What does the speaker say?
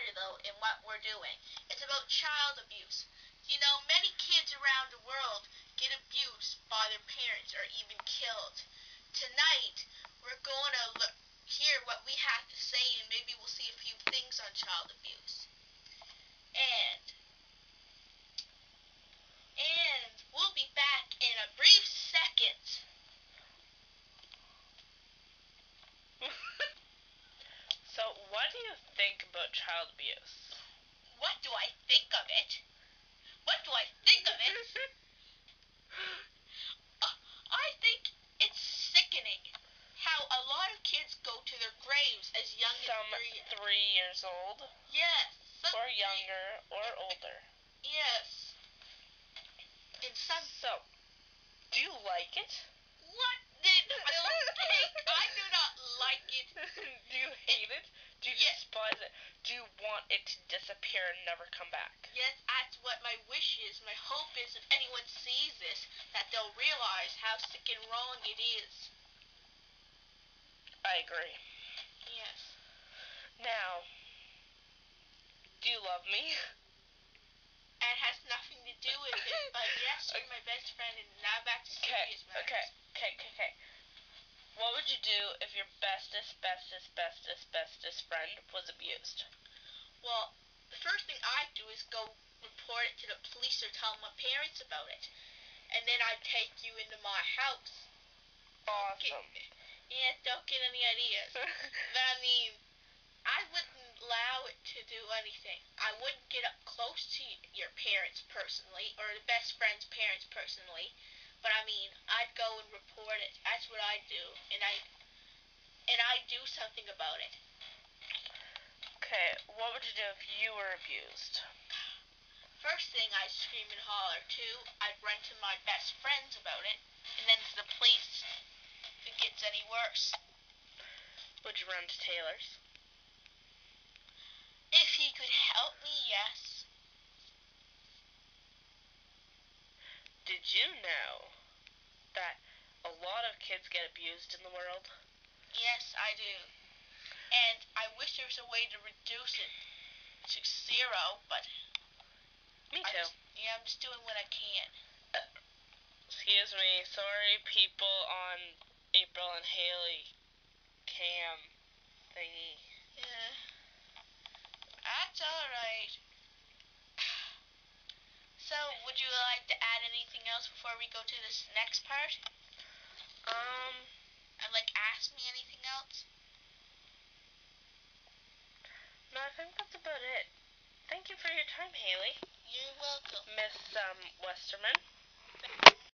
matter, though, in what we're doing. It's about child abuse. You know, many kids around the world get abused by their parents or even killed. Tonight, we're going to look, hear what we have to say, and maybe we'll see a few things on child abuse. And we'll be back in a brief second. so, what do you think about child abuse? What do I think of it? What do I think of it? uh, I think it's sickening how a lot of kids go to their graves as young Some as three. three years old, Yes. or younger, or older. Yes. In some So, do you like it? what did I don't think I do not like it. do you hate it? Do you Yeah. despise it? Do you want it to disappear and never come back? Yes, that's what my wish is. My hope is if anyone sees this, that they'll realize how sick and wrong it is. I agree. Yes. Now, do you love me? It has nothing to do with it, but yes, you're my best friend, and now back to serious matters. okay, okay, okay, okay. What would you do if your bestest, bestest, bestest, bestest friend was abused? Well, the first thing I'd do is go report it to the police or tell my parents about it. And then I'd take you into my house. Awesome. Yeah, don't get any ideas. But I mean, I wouldn't allow it to do anything. I wouldn't get up close to your parents personally, or the best friend's parents personally. But I mean, go and report it. That's what I do, and I and I do something about it. okay, what would you do if you were abused? First thing I'd scream and holler. Two, I'd run to my best friends about it, and then to the police. If it gets any worse. Would you run to Taylor's? If he could help me, yes. Did you know that a lot of kids get abused in the world? Yes, I do. And I wish there was a way to reduce it to zero, but Me too. just, yeah, I'm just doing what I can. Excuse me, sorry people on April and Haley cam thingy. Yeah. That's alright. Would you like to add anything else before we go to this next part? Um, And, like, ask me anything else? no, I think that's about it. Thank you for your time, Haley. You're welcome. Miss um Westerman.